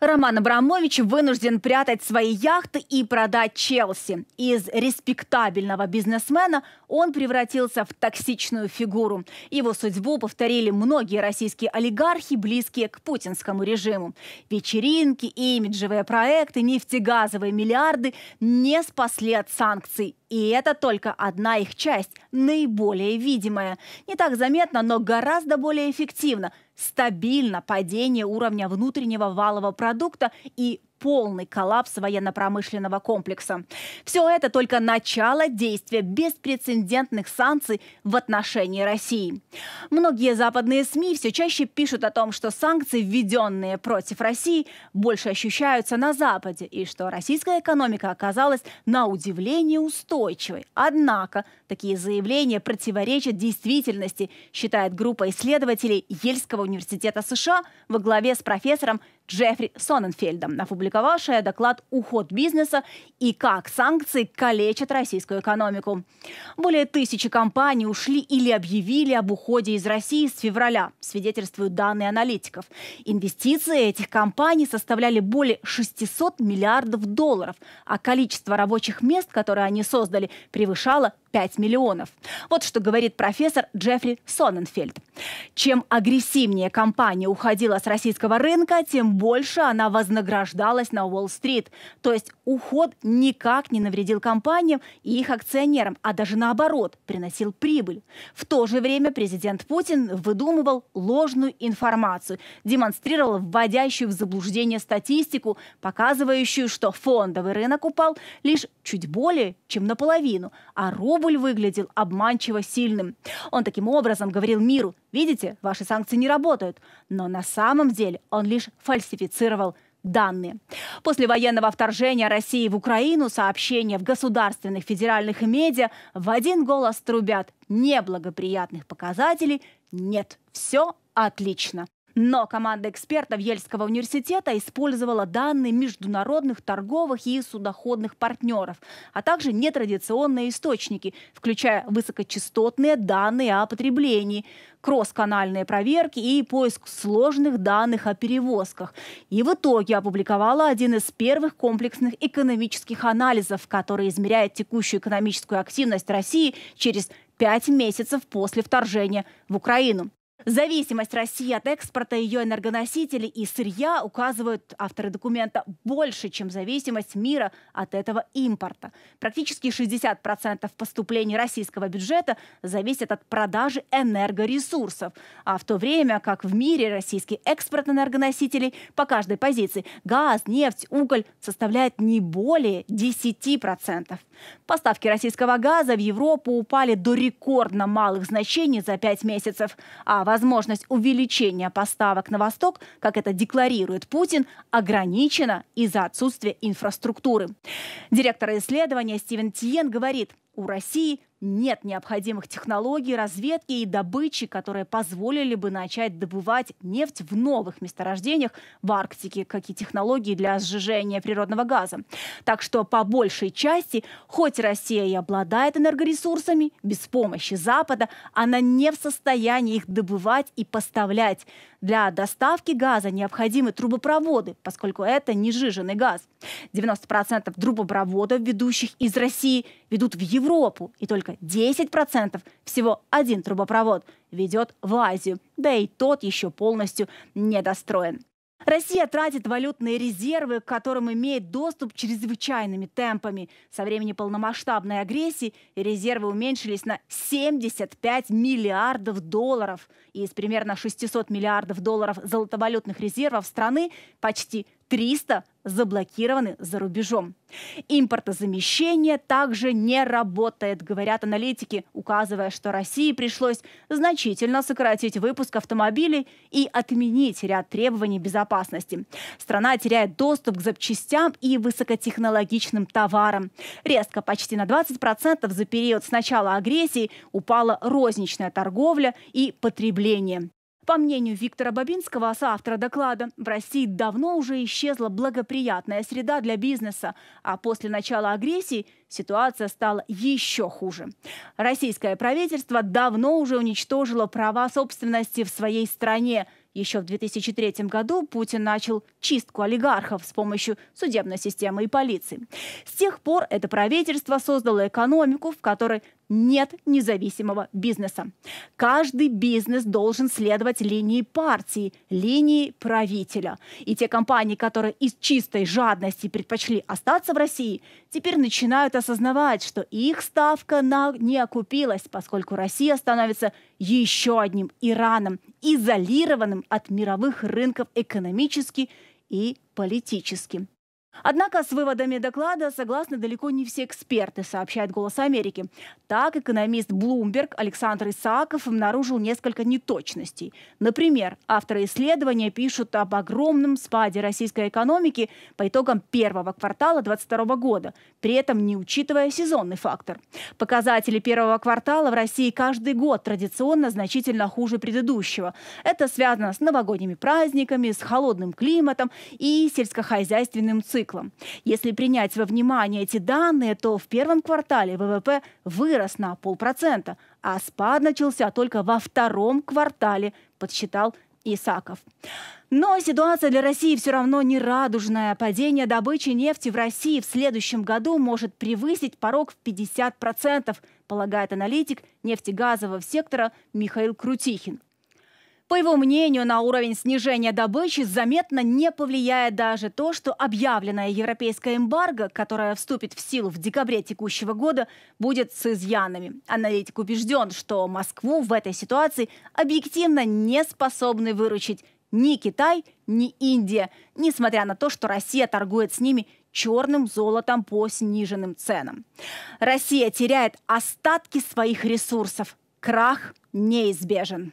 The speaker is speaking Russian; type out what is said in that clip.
Роман Абрамович вынужден прятать свои яхты и продать Челси. Из респектабельного бизнесмена он превратился в токсичную фигуру. Его судьбу повторили многие российские олигархи, близкие к путинскому режиму. Вечеринки, имиджевые проекты, нефтегазовые миллиарды не спасли от санкций. И это только одна их часть, наиболее видимая. Не так заметно, но гораздо более эффективно – стабильно падение уровня внутреннего валового продукта и полный коллапс военно-промышленного комплекса. Все это только начало действия беспрецедентных санкций в отношении России. Многие западные СМИ все чаще пишут о том, что санкции, введенные против России, больше ощущаются на Западе, и что российская экономика оказалась на удивление устойчивой. Однако такие заявления противоречат действительности, считает группа исследователей Ельского университета США во главе с профессором Джеффри Соненфельдом, опубликовавшая доклад «Уход бизнеса и как санкции калечат российскую экономику». Более тысячи компаний ушли или объявили об уходе из России с февраля, свидетельствуют данные аналитиков. Инвестиции этих компаний составляли более 600 миллиардов долларов, а количество рабочих мест, которые они создали, превышало 5 миллионов. Вот что говорит профессор Джеффри Соненфельд. Чем агрессивнее компания уходила с российского рынка, тем больше она вознаграждалась на Уолл-стрит. То есть уход никак не навредил компаниям и их акционерам, а даже наоборот, приносил прибыль. В то же время президент Путин выдумывал ложную информацию, демонстрировал вводящую в заблуждение статистику, показывающую, что фондовый рынок упал лишь чуть более, чем наполовину, а рубль рубль выглядел обманчиво сильным. Он таким образом говорил миру, видите, ваши санкции не работают. Но на самом деле он лишь фальсифицировал данные. После военного вторжения России в Украину сообщения в государственных федеральных медиа в один голос трубят неблагоприятных показателей нет. Все отлично. Но команда экспертов Ельского университета использовала данные международных торговых и судоходных партнеров, а также нетрадиционные источники, включая высокочастотные данные о потреблении, кросс-канальные проверки и поиск сложных данных о перевозках. И в итоге опубликовала один из первых комплексных экономических анализов, который измеряет текущую экономическую активность России через пять месяцев после вторжения в Украину. Зависимость России от экспорта ее энергоносителей и сырья указывают авторы документа больше, чем зависимость мира от этого импорта. Практически 60% поступлений российского бюджета зависят от продажи энергоресурсов, а в то время как в мире российский экспорт энергоносителей по каждой позиции газ, нефть, уголь составляет не более 10%. Поставки российского газа в Европу упали до рекордно малых значений за 5 месяцев, а возможность увеличения поставок на Восток, как это декларирует Путин, ограничена из-за отсутствия инфраструктуры. Директор исследования Стивен Тиен говорит, у России нет необходимых технологий разведки и добычи, которые позволили бы начать добывать нефть в новых месторождениях в Арктике, как и технологии для сжижения природного газа. Так что по большей части, хоть Россия и обладает энергоресурсами, без помощи Запада она не в состоянии их добывать и поставлять. Для доставки газа необходимы трубопроводы, поскольку это не жиженный газ. 90% трубопроводов, ведущих из России, ведут в Европу, и только 10% всего один трубопровод ведет в Азию, да и тот еще полностью недостроен. Россия тратит валютные резервы, к которым имеет доступ чрезвычайными темпами. Со времени полномасштабной агрессии резервы уменьшились на 75 миллиардов долларов. Из примерно 600 миллиардов долларов золотовалютных резервов страны почти 300 заблокированы за рубежом. Импортозамещение также не работает, говорят аналитики, указывая, что России пришлось значительно сократить выпуск автомобилей и отменить ряд требований безопасности. Страна теряет доступ к запчастям и высокотехнологичным товарам. Резко, почти на 20% за период с начала агрессии упала розничная торговля и потребление. По мнению Виктора Бабинского, соавтора доклада, в России давно уже исчезла благоприятная среда для бизнеса, а после начала агрессии ситуация стала еще хуже. Российское правительство давно уже уничтожило права собственности в своей стране, Еще в 2003 году Путин начал чистку олигархов с помощью судебной системы и полиции. С тех пор это правительство создало экономику, в которой нет независимого бизнеса. Каждый бизнес должен следовать линии партии, линии правителя. И те компании, которые из чистой жадности предпочли остаться в России, теперь начинают осознавать, что их ставка на не окупилась, поскольку Россия становится еще одним Ираном, изолированным от мировых рынков экономически и политически. Однако с выводами доклада согласны далеко не все эксперты, сообщает «Голос Америки». Так, экономист Bloomberg Александр Исааков обнаружил несколько неточностей. Например, авторы исследования пишут об огромном спаде российской экономики по итогам первого квартала 2022 года, при этом не учитывая сезонный фактор. Показатели первого квартала в России каждый год традиционно значительно хуже предыдущего. Это связано с новогодними праздниками, с холодным климатом и сельскохозяйственным циклом циклом. Если принять во внимание эти данные, то в первом квартале ВВП вырос на полпроцента, а спад начался только во втором квартале, подсчитал Исаков. Но ситуация для России все равно не радужная. Падение добычи нефти в России в следующем году может превысить порог в 50%, полагает аналитик нефтегазового сектора Михаил Крутихин. По его мнению, на уровень снижения добычи заметно не повлияет даже то, что объявленная европейская эмбарго, которая вступит в силу в декабре текущего года, будет с изъянами. Аналитик убежден, что Москву в этой ситуации объективно не способны выручить ни Китай, ни Индия, несмотря на то, что Россия торгует с ними черным золотом по сниженным ценам. Россия теряет остатки своих ресурсов. Крах неизбежен.